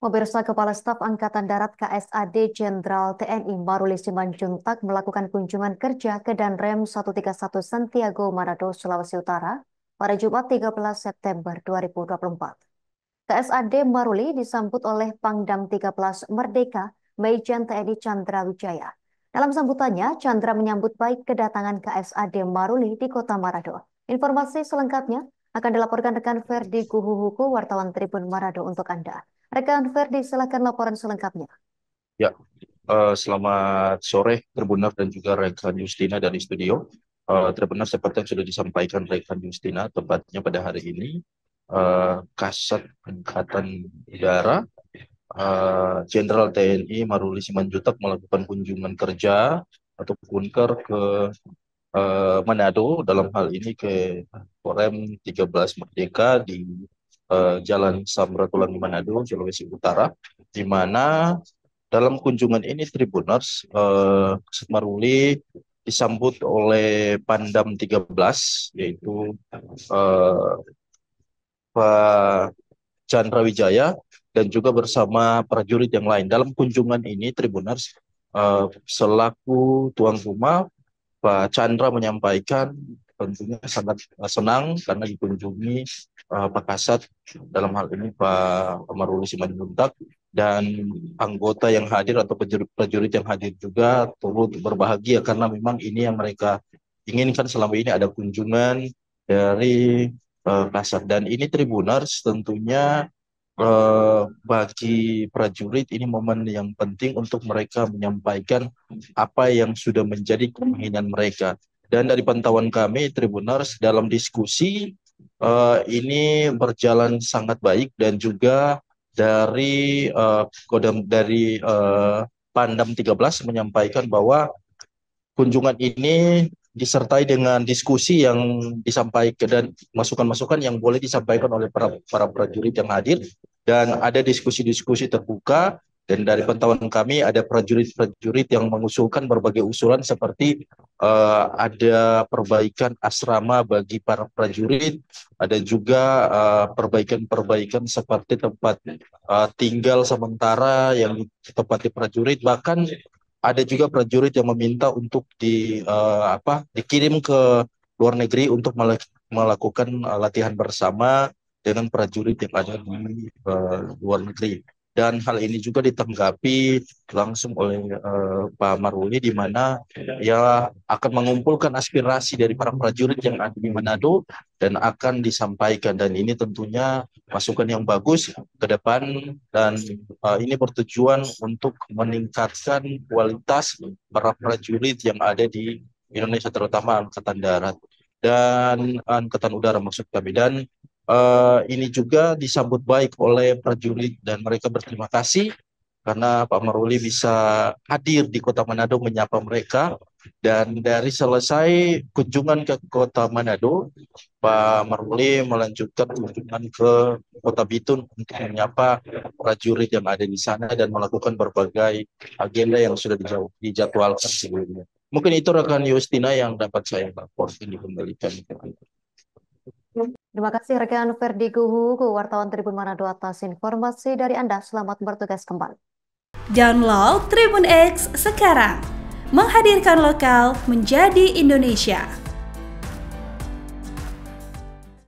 Pemirsa Kepala Staf Angkatan Darat KSAD Jenderal TNI Maruli Simanjuntak melakukan kunjungan kerja ke Danrem 131 Santiago Manado, Sulawesi Utara pada Jumat 13 September 2024. KSAD Maruli disambut oleh Pangdam 13 Merdeka Meijen TNI Chandra Wijaya. Dalam sambutannya, Chandra menyambut baik kedatangan KSAD Maruli di Kota Manado. Informasi selengkapnya akan dilaporkan rekan Ferdi Guhuhuku, wartawan Tribun Manado untuk Anda. Rekan Ferdi, silakan laporan selengkapnya. Ya, uh, selamat sore Tribunar dan juga rekan Justina dari studio. Uh, Tribunar seperti yang sudah disampaikan rekan Justina, tepatnya pada hari ini, uh, Kasat Angkatan Udara Jenderal uh, TNI Maruli Simanjuntak melakukan kunjungan kerja atau kunker ke uh, Manado dalam hal ini ke Korem 13 Merdeka di uh, Jalan Samratulangi Manado, Sulawesi Utara, di mana dalam kunjungan ini Tribuners uh, Maruli disambut oleh Pandam 13 yaitu uh, Pak Chandra Wijaya dan juga bersama prajurit yang lain. Dalam kunjungan ini Tribuners uh, selaku tuan rumah Pak Chandra menyampaikan tentunya sangat senang karena dikunjungi uh, Pak Kasat. Dalam hal ini Pak Maruli Simanjuntak dan anggota yang hadir atau prajurit yang hadir juga turut berbahagia karena memang ini yang mereka inginkan selama ini ada kunjungan dari uh, Kasat. Dan ini Tribuners tentunya bagi prajurit ini momen yang penting untuk mereka menyampaikan apa yang sudah menjadi keinginan mereka dan dari pantauan kami Tribuners dalam diskusi uh, ini berjalan sangat baik dan juga dari uh, kodam dari uh, Pandam 13 menyampaikan bahwa kunjungan ini disertai dengan diskusi yang disampaikan dan masukan-masukan yang boleh disampaikan oleh para para prajurit yang hadir. Dan ada diskusi-diskusi terbuka dan dari pantauan kami ada prajurit-prajurit yang mengusulkan berbagai usulan seperti uh, ada perbaikan asrama bagi para prajurit, ada juga eh, perbaikan-perbaikan uh, seperti tempat uh, tinggal sementara yang tempat di prajurit, bahkan ada juga prajurit yang meminta untuk di uh, apa dikirim ke luar negeri untuk melakukan uh, latihan bersama dengan prajurit yang ada di uh, luar negeri dan hal ini juga ditanggapi langsung oleh uh, Pak Maruli di mana ia akan mengumpulkan aspirasi dari para prajurit yang ada di Manado dan akan disampaikan. Dan ini tentunya masukan yang bagus ke depan dan uh, ini bertujuan untuk meningkatkan kualitas para prajurit yang ada di Indonesia terutama angkatan darat dan angkatan udara maksud kami. Dan uh, ini juga disambut baik oleh prajurit dan mereka berterima kasih karena Pak Maruli bisa hadir di Kota Manado menyapa mereka dan dari selesai kunjungan ke Kota Manado Pak Maruli melanjutkan kunjungan ke Kota Bitun untuk menyapa prajurit yang ada di sana dan melakukan berbagai agenda yang sudah dijadwalkan sebelumnya. Mungkin itu rekan Yustina yang dapat saya laporkan dikembalikan. Terima kasih rekan Ferdi Guhu, wartawan Tribun Manado atas informasi dari Anda. Selamat bertugas kembali. Download Tribun X sekarang. Menghadirkan lokal menjadi Indonesia.